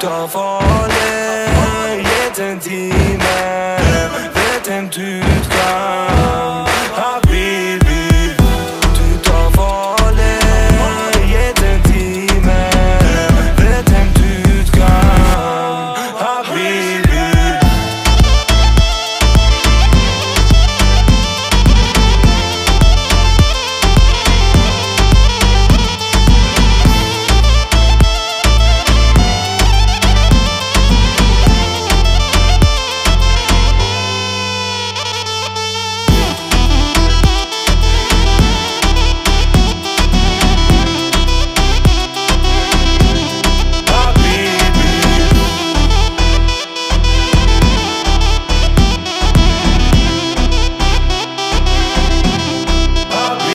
telefon e jetën time jetën ty